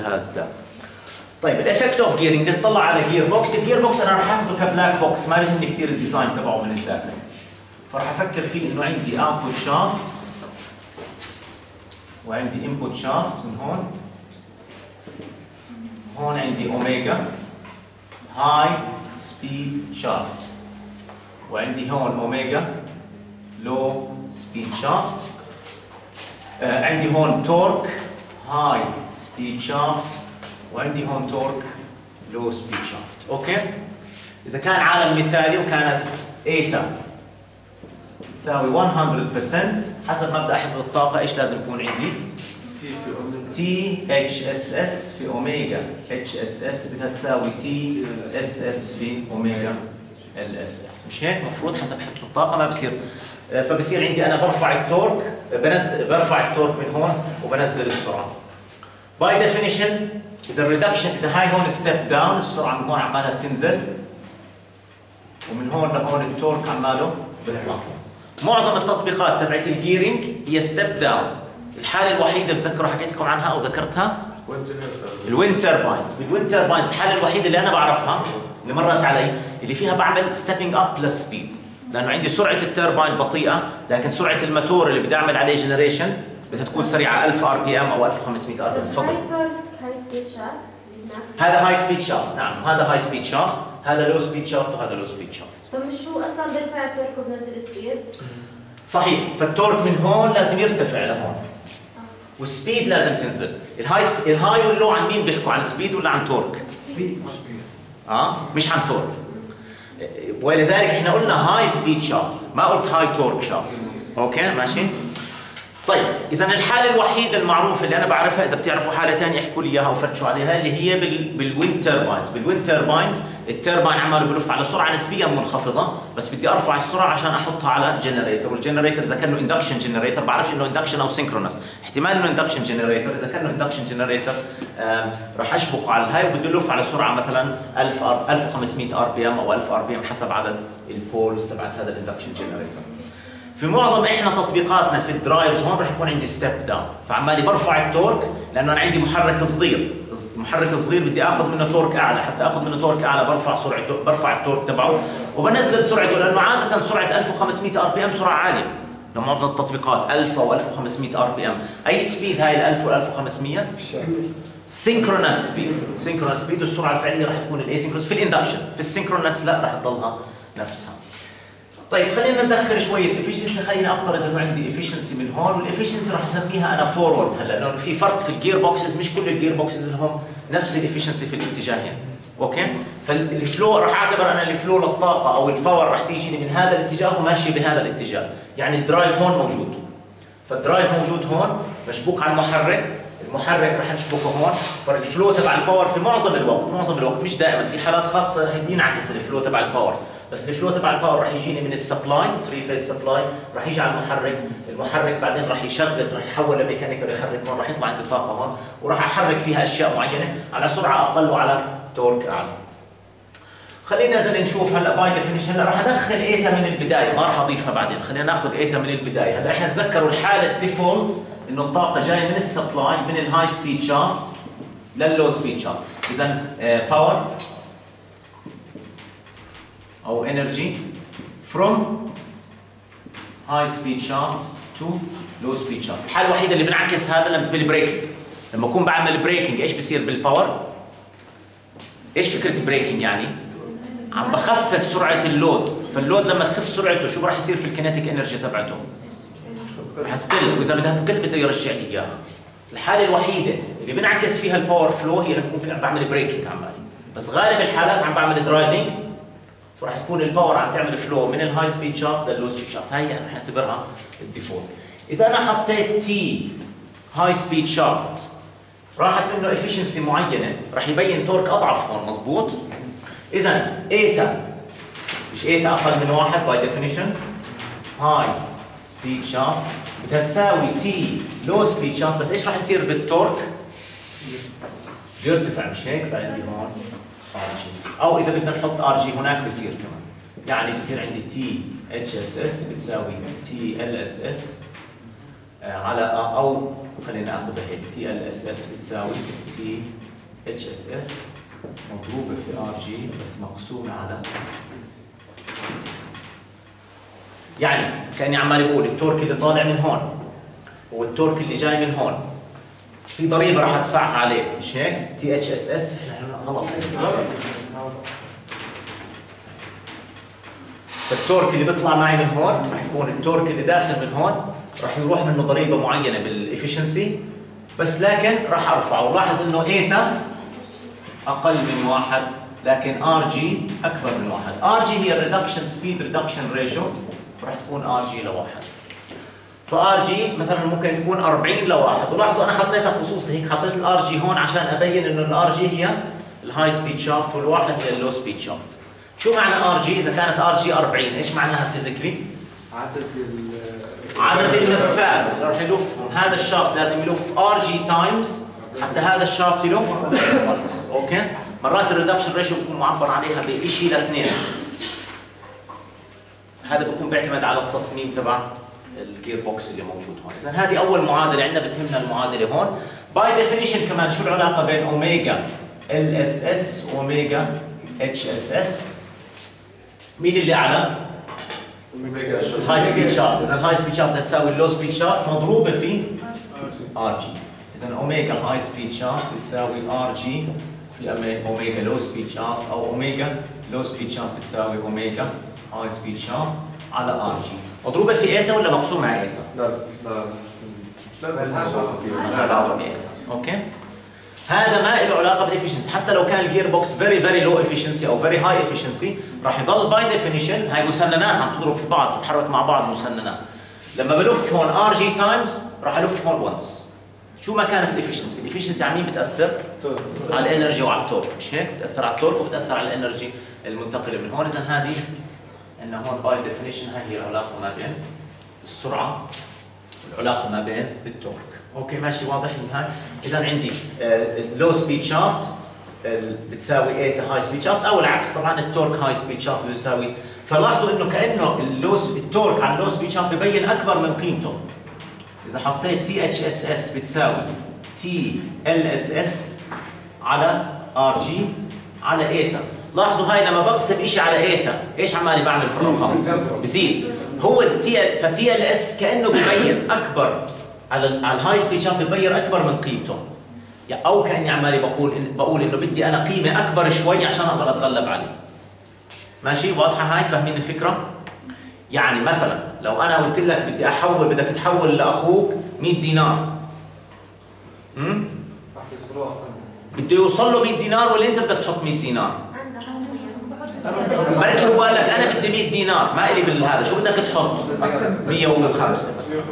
هذا. طيب ال effect of gearing نطلع على gear box ال gear box أنا راح اخذه ك black box ما بيهمني كثير ال design تبعه من الداخل. فراح أفكر فيه إنه عندي output shaft وعندي input shaft من هون. هون عندي omega high speed shaft وعندي هون omega low speed shaft عندي هون torque high speed shaft وعندي هون torque low speed shaft okay إذا كان عالم مثالي وكانت eta تساوي 100% حسب مبدأ حفظ الطاقة إيش لازم يكون عندي؟ T HSS في omega HSS بدها تساوي T LSS في omega LSS مش هيك؟ المفروض حسب حفظ الطاقة ما بصير. آه، فبصير عندي أنا برفع ال torque بنزل برفع ال torque من هون وبنزل السرعة. by definition اذا ال reduction اذا هاي هون step down السرعة من هون عمالها بتنزل. ومن هون لهون ال torque عماله بيطلع معظم التطبيقات تبعت ال gearing هي step down الحالة الوحيدة بتذكروا حكيت لكم عنها أو ذكرتها؟ ال wind turbines بال wind turbines الحالة الوحيدة اللي أنا بعرفها اللي مرت علي اللي فيها بعمل stepping up لل speed لأنه عندي سرعة الترباين بطيئة لكن سرعة الموتور اللي بدي أعمل عليه generation بدها تكون سريعة 1000 RPM أو 1500 RPM تفضل. هذا high speed shaft نعم. هذا high speed shaft هذا low speed shaft وهذا low speed shaft طب مش هو أصلا بيرفع ال torque وبنزل ال speed؟ صحيح. فال torque من هون لازم يرتفع لهون. وال speed لازم تنزل. ال high ال high وال low عن مين بيحكوا؟ عن speed ولا عن torque speed آه. مش عن torque ولذلك إحنا قلنا high speed shaft ما قلت high torque shaft okay ماشي؟ طيب اذا الحالة الوحيدة المعروفة اللي أنا بعرفها إذا بتعرفوا حالة ثانية احكوا لي إياها وفتشوا عليها اللي هي بال بال wind turbines بال wind turbines ال turbine عماله بلف على سرعة نسبيا منخفضة بس بدي أرفع السرعة عشان أحطها على generator وال generator إذا كانه induction generator بعرفش إنه induction أو synchronous احتمال إنه induction generator إذا كانه induction generator راح اشبكه على ال high وبده يلف على سرعة مثلا 1000 1500 RPM أو 1000 RPM حسب عدد ال poles تبعت هذا ال induction generator في معظم إحنا تطبيقاتنا في ال drives هون راح يكون عندي step down فعمالي برفع ال torque لأنه أنا عندي محرك صغير. المحرك الصغير بدي آخذ منه torque أعلى. حتى آخذ منه torque أعلى برفع سرعته برفع ال torque تبعه وبنزل سرعته لأنه عادة سرعة 1500 RPM سرعة عالية. لمعظم التطبيقات 1000 أو 1500 RPM. أي speed هاي ال 1000 وال 1500 synchronous speed synchronous speed والسرعة الفعلية راح تكون ال asynchronous في ال induction في ال synchronous لا راح تضلها نفسها. طيب خلينا ندخل شوية efficiency خلينا افترض إنه عندي efficiency من هون. وال efficiency راح أسميها أنا forward هلا لأنه في فرق في ال gear boxes مش كل ال gear boxes لهم نفس ال efficiency في الاتجاهين okay؟ فال flow راح أعتبر أنا ال flow للطاقة أو ال power راح تيجيني من هذا الاتجاه وماشي بهذا الاتجاه. يعني ال drive هون موجود. فال drive موجود هون. مشبوك على المحرك. المحرك راح نشبكه هون. فال flow تبع ال power في معظم الوقت معظم الوقت مش دائما. في حالات خاصة ينعكس ال flow تبع ال power بس ال flow تبع ال power راح يجيني من ال supply 3 phase supply راح يجي على المحرك. المحرك بعدين راح يشغل راح يحول ل mechanical يحرك هون راح يطلع عندي طاقة هون. وراح أحرك فيها أشياء معينة على سرعة أقل وعلى torque أعلى. خلينا نزل نشوف هلأ by definition هلأ راح أدخل eta من البداية. ما راح أضيفها بعدين. خلينا ناخذ eta من البداية. هلأ إحنا تذكروا الحالة ال default إنه الطاقة جاية من ال supply من ال high speed shaft لل low speed shaft اذا power أو energy from high speed shaft to low speed shaft. الحالة الوحيدة اللي بنعكس هذا لما في ال braking لما أكون بعمل braking إيش بصير بال power إيش فكرة braking يعني؟ عم بخفف سرعة ال load. فال load لما تخف سرعته شو راح يصير في ال kinetic energy تبعته؟ رح تقل. وإذا بدها تقل بده يرجع لي إياها. الحالة الوحيدة اللي بنعكس فيها ال power flow هي لما بكون في عم بعمل braking عمالي بس غالب الحالات عم بعمل driving فراح يكون ال power عم تعمل flow من ال high speed shaft لل low speed shaft هاي رح نعتبرها ال default إذا أنا حطيت T high speed shaft راحت منه efficiency معينة راح يبين torque أضعف هون مزبوط؟ إذا eta مش eta أقل من واحد by definition high speed shaft بدها تساوي T low speed shaft بس إيش راح يصير بال torque؟ بيرتفع مش هيك؟ فعندي هون. RG. أو إذا بدنا نحط RG هناك بصير كمان. يعني بصير عندي T HSS بتساوي T LSS على أو خلينا ناخذها هيك. T LSS بتساوي T HSS مضروبة في RG بس مقسومة على يعني كأني عمال بقول ال torque اللي طالع من هون وال torque اللي جاي من هون. في ضريبة راح أدفعها عليه مش هيك؟ T HSS غلط فال torque اللي بيطلع معي من هون راح يكون ال torque اللي داخل من هون راح يروح منه ضريبة معينة بال efficiency بس لكن راح أرفعه. ولاحظ إنه eta أقل من واحد لكن RG أكبر من واحد. RG هي ال reduction speed reduction ratio راح تكون RG لواحد. ف RG مثلا ممكن تكون 40 لواحد. ولاحظوا أنا حطيتها خصوصي هيك حطيت ال RG هون عشان أبين إنه ال RG هي ال high speed shaft والواحد هي ال low speed shaft شو معنى RG إذا كانت RG 40 إيش معناها physically عدد عدد اللفات اللي راح يلف. هذا ال shaft لازم يلف RG times حتى هذا ال shaft يلف. okay مرات ال reduction ratio بيكون معبر عليها بشيء لاثنين هذا بيكون بيعتمد على التصميم تبع ال gear box اللي موجود هون. اذا هذه أول معادلة عندنا بتهمنا المعادلة هون. by definition كمان شو العلاقة بين omega LSS و omega HSS مين اللي اعلى omega ال high speed shaft اذا ال high speed shaft تساوي ال low speed shaft مضروبه في rg اذا omega ال high speed shaft بتساوي rg في omega low speed shaft أو omega low speed shaft بتساوي omega high speed shaft على rg مضروبه في eta ولا مقسومه على eta؟ لا لا مش مش لازم له علاقه ب eta okay هذا ما له علاقة بال efficiency حتى لو كان ال gearbox very very low efficiency أو very high efficiency راح يضل by definition هاي مسننات عم تضرب في بعض تتحرك مع بعض مسننات. لما بلف هون rg times راح ألف هون once شو ما كانت ال efficiency ال efficiency على مين بتأثر؟ على ال energy وعلى ال torque مش هيك؟ بتأثر على ال torque وبتأثر على ال energy المنتقلة من هون. اذا هذه عندنا هون by definition هاي هي العلاقة ما بين السرعة والعلاقة ما بين ال torque okay ماشي واضح هاي اذا عندي ال low speed shaft بتساوي eta high speed shaft أو العكس طبعا ال torque high speed shaft بيساوي فلاحظوا إنه كأنه ال low ال torque على ال low speed shaft ببين أكبر من قيمته. إذا حطيت تي اتش اس اس بتساوي تي ال اس اس على rg على eta لاحظوا هاي لما بقسم شيء على ايتا إيش عمالي بعمل؟ في الرقم بزيد هو ال T ف T LS كأنه ببين أكبر على على ال high speed shaft ببين أكبر من قيمته. يعني أو كأني عمالي بقول إن بقول إنه بدي أنا قيمة أكبر شوي عشان أقدر أتغلب عليه. ماشي؟ واضحة هاي؟ فاهمين الفكرة؟ يعني مثلا لو أنا قلت لك بدي احول بدك تحول لأخوك 100 دينار. امم بده يوصل له 100 دينار ولا انت بدك تحط 100 دينار. بركي هو قال لك؟ أنا بدي 100 دينار ما إلي بالهذا. شو بدك تحط؟ 105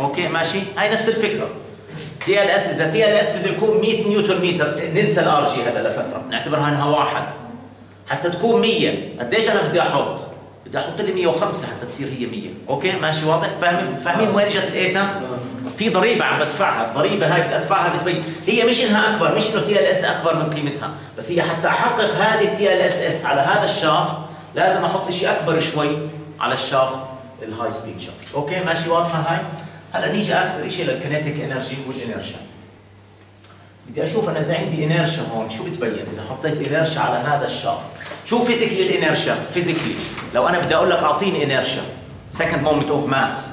okay ماشي؟ هاي نفس الفكرة. T LS إذا T LS بده يكون 100 نيوتن متر ننسى ال rg هلا لفترة. نعتبرها انها واحد. حتى تكون 100 قديش أنا بدي أحط؟ بدي أحط لي 105 حتى تصير هي 100 okay ماشي واضح؟ فاهمين؟ فاهمين وين إجت ال eta في ضريبة عم بدفعها. الضريبة هاي بدي أدفعها بتبين. هي مش إنها أكبر مش إنه T LS أكبر من قيمتها بس هي حتى أحقق هذه ال T LSS على هذا ال shaft لازم أحط شيء أكبر شوي على ال shaft ال high speed shaft. okay ماشي واضحة هاي؟ هلا نيجي آخر شيء لل kinetic energy وال inertia بدي أشوف أنا إذا عندي inertia هون شو بتبين؟ إذا حطيت inertia على هذا ال shaft. شو physically ال inertia physically لو أنا بدي أقول لك أعطيني inertia second moment of mass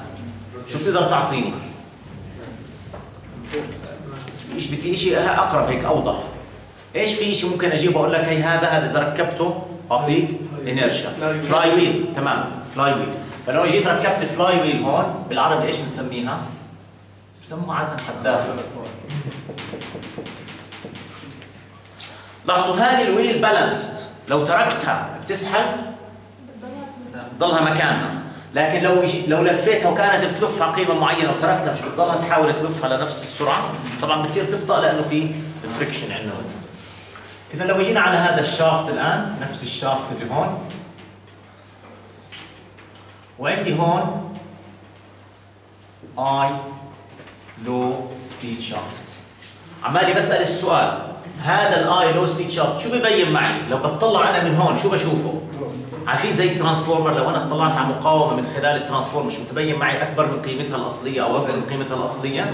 شو بتقدر تعطيني؟ إيش بدي شيء أقرب هيك أوضح. إيش في شيء ممكن أجيب أقول لك هي هذا هذا إذا ركبته أعطيك. inertia flywheel تمام. flywheel فلو جيت ركبت flywheel هون بالعربي إيش بنسميها؟ بسموها عادة حدافه لاحظوا هذه ال wheel بالانسد لو تركتها بتسحب ضلها مكانها. لكن لو لو لفيتها وكانت بتلف على قيمة معينة وتركتها مش بتضلها تحاول تلف على نفس السرعة. طبعا بتصير تبطأ لأنه في friction عندنا. إذا لو جينا على هذا ال shaft الآن نفس ال shaft اللي هون. وعندي هون I low speed shaft عمالي بسأل السؤال هذا ال I low speed shaft شو ببين معي؟ لو بطلع أنا من هون شو بشوفه؟ عارفين زي ال transformer لو أنا اطلعت على مقاومة من خلال ال transformer شو بتبين معي أكبر من قيمتها الأصلية أو أصغر من قيمتها الأصلية؟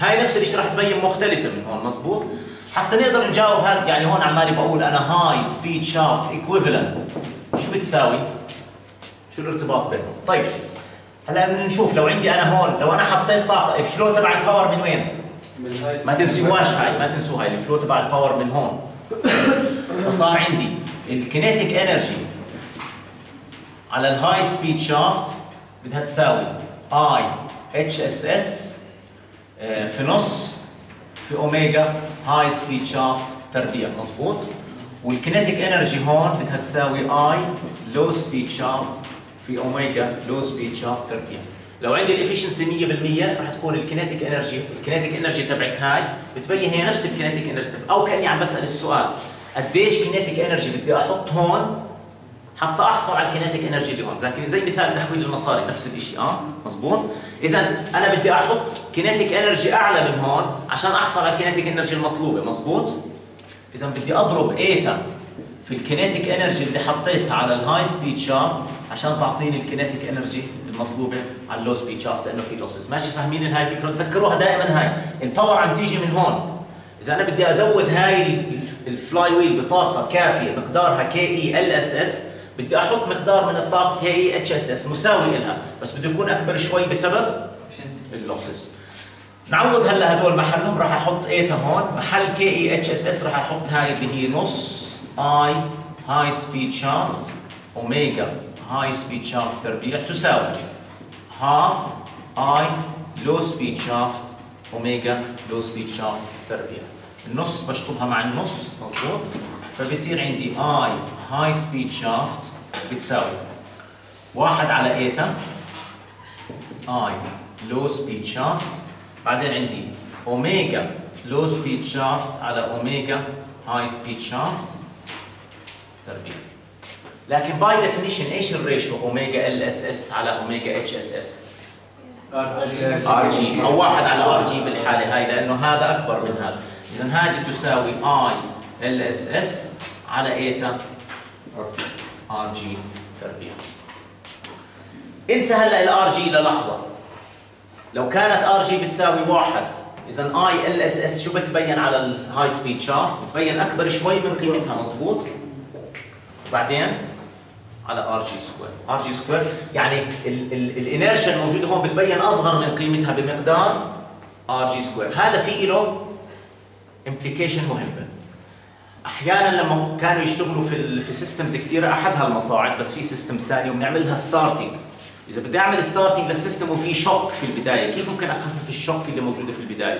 هاي نفس الشيء راح تبين مختلفة من هون مزبوط؟ حتى نقدر نجاوب هذا. يعني هون عمالي بقول أنا high speed shaft equivalent شو بتساوي؟ شو الارتباط بينهم؟ طيب هلا بدنا نشوف. لو عندي أنا هون لو أنا حطيت طاقة ال flow تبع ال power من وين؟ ما تنسوهاش هاي ما تنسوا هاي ال flow تبع ال power من هون. فصار عندي ال kinetic energy على ال high speed shaft بدها تساوي I HSS في نص في omega high speed shaft تربيع مظبوط. وال kinetic energy هون بدها تساوي I low speed shaft في omega low speed shaft تربيع. لو عندي ال efficiency 100% راح تكون ال kinetic energy ال kinetic energy تبعت هاي بتبين هي نفس ال kinetic energy أو كأني عم بسأل السؤال قديش kinetic energy بدي أحط هون حتى أحصل على ال kinetic energy اللي هون لكن زي مثال تحويل المصاري نفس الشيء آه؟ مزبوط؟ إذا أنا بدي أحط kinetic energy أعلى من هون عشان أحصل على ال kinetic energy المطلوبة مزبوط؟ إذا بدي أضرب eta في ال kinetic energy اللي حطيتها على ال high speed shaft عشان تعطيني ال kinetic energy المطلوبة على ال low speed shaft لأنه في losses. ماشي فاهمين هاي الفكرة؟ تذكروها دائما هاي. ال power عم تيجي من هون. إذا أنا بدي أزود هاي ال flywheel بطاقة كافية مقدارها KE LSS بدي أحط مقدار من الطاقة K HSS مساوي لها. بس بده يكون أكبر شوي بسبب ال losses. نعوض هلا هدول محلهم. راح أحط eta هون. محل KE HSS راح أحط هاي اللي هي نص I high speed shaft omega high speed shaft تربيع تساوي half I low speed shaft omega low speed shaft تربيع. النص بشطبها مع النص. مظبوط؟ فبصير عندي I high speed shaft بتساوي واحد على eta I low speed shaft بعدين عندي omega low speed shaft على omega high speed shaft تربيع. لكن by definition إيش ال ratio omega LSS على omega HSS RG أو واحد على RG بالحالة هاي لأنه هذا أكبر من هذا. اذا هذه تساوي I LSS على eta RG تربيع انسى هلا ال RG للحظة. لو كانت RG بتساوي واحد إذا I LSS شو بتبين على ال high speed shaft بتبين أكبر شوي من قيمتها مزبوط وبعدين على RG square RG square يعني ال inertia الموجودة هون بتبين أصغر من قيمتها بمقدار RG square هذا في له implication مهمه أحيانا لما كانوا يشتغلوا في في systems كثيره احدها المصاعد بس في systems ثانية وبنعملها starting إذا بدي أعمل starting لل system وفي shock في البداية كيف ممكن أخفف ال shock اللي موجودة في البداية؟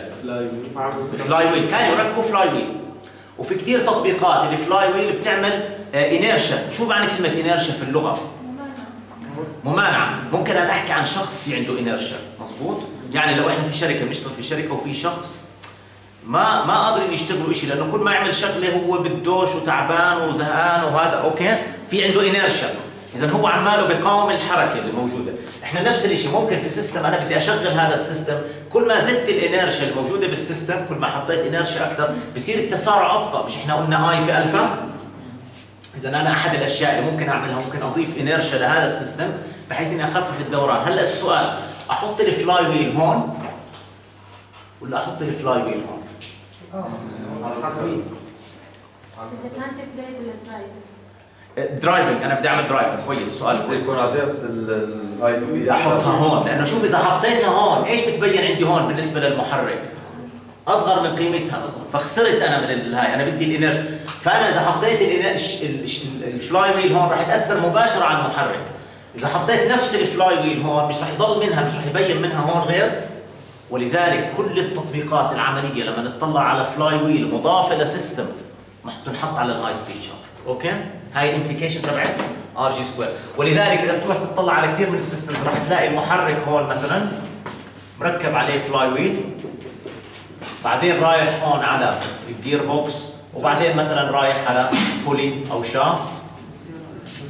flywheel كانوا يركبوا flywheel وفي كثير تطبيقات ال flywheel بتعمل inertia شو معنى كلمة inertia في اللغة؟ ممانعة. ممكن أنا أحكي عن شخص في عنده inertia مزبوط يعني لو إحنا في شركة بنشتغل في شركة وفي شخص ما ما قادرين يشتغلوا شيء لأنه كل ما يعمل شغلة هو بدوش وتعبان وزهقان وهذا okay؟ في عنده inertia إذا هو عماله بيقاوم الحركة اللي موجودة. إحنا نفس الشيء ممكن في system أنا بدي أشغل هذا ال system. كل ما زدت ال inertia الموجودة بال system كل ما حطيت inertia أكثر بصير التسارع أبطأ. مش إحنا قلنا I في ألفا؟ إذا أنا أحد الأشياء اللي ممكن أعملها ممكن أضيف inertia لهذا ال system بحيث إني أخفف الدوران. هلأ السؤال أحط ال flywheel هون ولا أحط ال flywheel هون؟ على حسب. اذا كان في brake ولا drive driving أنا بدي أعمل driving كويس. سؤال كويس جهه ال high speed بدي أحطها هون. لأنه شوف إذا حطيتها هون إيش بتبين عندي هون بالنسبة للمحرك؟ أصغر من قيمتها. فخسرت أنا من ال high أنا بدي ال energy فأنا إذا حطيت ال flywheel هون راح تاثر مباشرة على المحرك. إذا حطيت نفس ال flywheel هون مش راح يضل منها مش راح يبين منها هون غير. ولذلك كل التطبيقات العملية لما نطلع على flywheel مضافة ل system تنحط على ال high speed shaft okay؟ هاي ال implication تبعت RG square ولذلك إذا بتروح تطلع على كثير من ال systems راح تلاقي المحرك هون مثلا مركب عليه flywheel بعدين رايح هون على ال gearbox وبعدين مثلا رايح على pulley أو shaft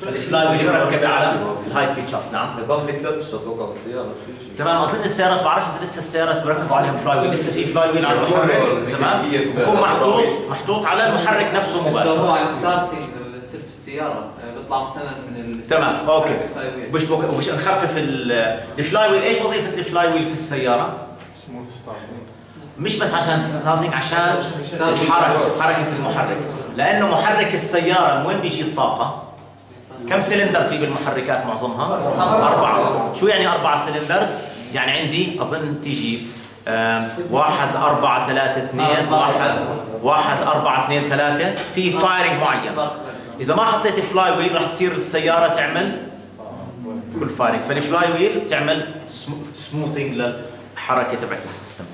فال flywheel مركبه على ال high speed shaft نعم. نظام الكلتش أتوقع بالسياره نفس الشيء تمام. اظن السيارات بعرفش إذا لسه السيارات بركبوا عليهم. flywheel لسه في flywheel على المحرك. تمام. بكون محطوط محطوط على المحرك نفسه هو مباشرة. على starting في السيارة يعني بيطلع مثلا من ال تمام. okay. ال fly. مش بك... مش نخفف ال- ال flywheel إيش وظيفة ال flywheel في السيارة؟ smooth start مش بس عشان starting عشان الحركه حركة المحرك. لأنه محرك السيارة من وين بيجي الطاقة؟ كم سلندر في بالمحركات معظمها؟ أربعة. شو يعني أربعة cylinders؟ يعني عندي أظن تيجي آه، واحد أربعة ثلاثة اثنين واحد واحد أربعة اثنين ثلاثة. في firing معين. إذا ما حطيت flywheel راح تصير السيارة تعمل كل firing فال flywheel تعمل smoothing للحركة تبعت ال system.